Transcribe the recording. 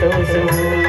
so soon.